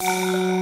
you.